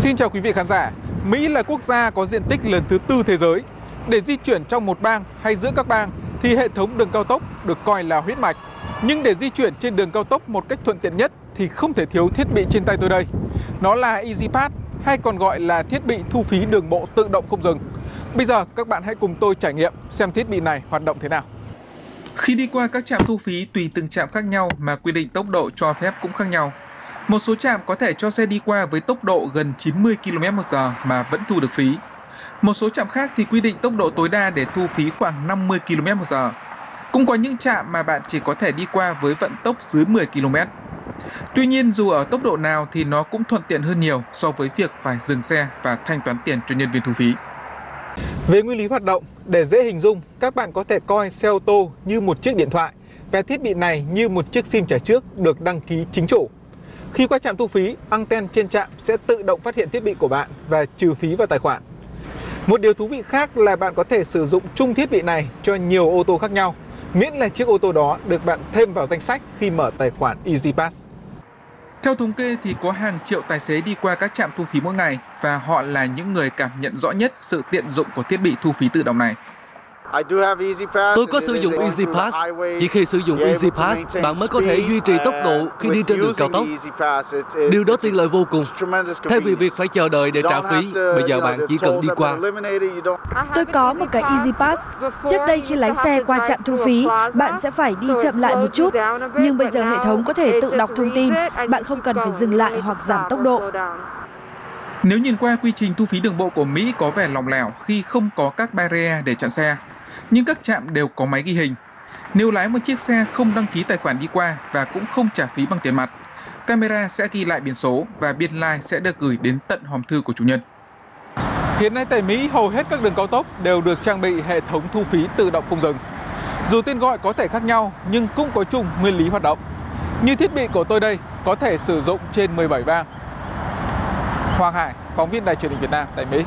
Xin chào quý vị khán giả. Mỹ là quốc gia có diện tích lớn thứ tư thế giới. Để di chuyển trong một bang hay giữa các bang thì hệ thống đường cao tốc được coi là huyết mạch. Nhưng để di chuyển trên đường cao tốc một cách thuận tiện nhất thì không thể thiếu thiết bị trên tay tôi đây. Nó là EasyPass hay còn gọi là thiết bị thu phí đường bộ tự động không dừng. Bây giờ các bạn hãy cùng tôi trải nghiệm xem thiết bị này hoạt động thế nào. Khi đi qua các trạm thu phí tùy từng trạm khác nhau mà quy định tốc độ cho phép cũng khác nhau. Một số trạm có thể cho xe đi qua với tốc độ gần 90 km/h mà vẫn thu được phí. Một số trạm khác thì quy định tốc độ tối đa để thu phí khoảng 50 km/h. Cũng có những trạm mà bạn chỉ có thể đi qua với vận tốc dưới 10 km. Tuy nhiên dù ở tốc độ nào thì nó cũng thuận tiện hơn nhiều so với việc phải dừng xe và thanh toán tiền cho nhân viên thu phí. Về nguyên lý hoạt động, để dễ hình dung, các bạn có thể coi xe ô tô như một chiếc điện thoại và thiết bị này như một chiếc SIM trả trước được đăng ký chính chủ. Khi qua trạm thu phí, anten trên trạm sẽ tự động phát hiện thiết bị của bạn và trừ phí vào tài khoản. Một điều thú vị khác là bạn có thể sử dụng chung thiết bị này cho nhiều ô tô khác nhau, miễn là chiếc ô tô đó được bạn thêm vào danh sách khi mở tài khoản EasyPass. Theo thống kê thì có hàng triệu tài xế đi qua các trạm thu phí mỗi ngày và họ là những người cảm nhận rõ nhất sự tiện dụng của thiết bị thu phí tự động này. Tôi có sử dụng EasyPass. Chỉ khi sử dụng EasyPass, bạn mới có thể duy trì tốc độ khi đi trên đường cao tốc. Điều đó tiện lợi vô cùng. Thay vì việc phải chờ đợi để trả phí, bây giờ bạn chỉ cần đi qua. Tôi có một cái EasyPass. Trước đây khi lái xe qua trạm thu phí, bạn sẽ phải đi chậm lại một chút. Nhưng bây giờ hệ thống có thể tự đọc thông tin, bạn không cần phải dừng lại hoặc giảm tốc độ. Nếu nhìn qua quy trình thu phí đường bộ của Mỹ có vẻ lỏng lẻo khi không có các barrier để chặn xe, nhưng các trạm đều có máy ghi hình. Nếu lái một chiếc xe không đăng ký tài khoản đi qua và cũng không trả phí bằng tiền mặt, camera sẽ ghi lại biển số và biên lai like sẽ được gửi đến tận hòm thư của chủ nhân. Hiện nay tại Mỹ, hầu hết các đường cao tốc đều được trang bị hệ thống thu phí tự động không dừng. Dù tên gọi có thể khác nhau nhưng cũng có chung nguyên lý hoạt động. Như thiết bị của tôi đây có thể sử dụng trên 17 bang. Hoàng Hải, phóng viên Đài truyền hình Việt Nam tại Mỹ.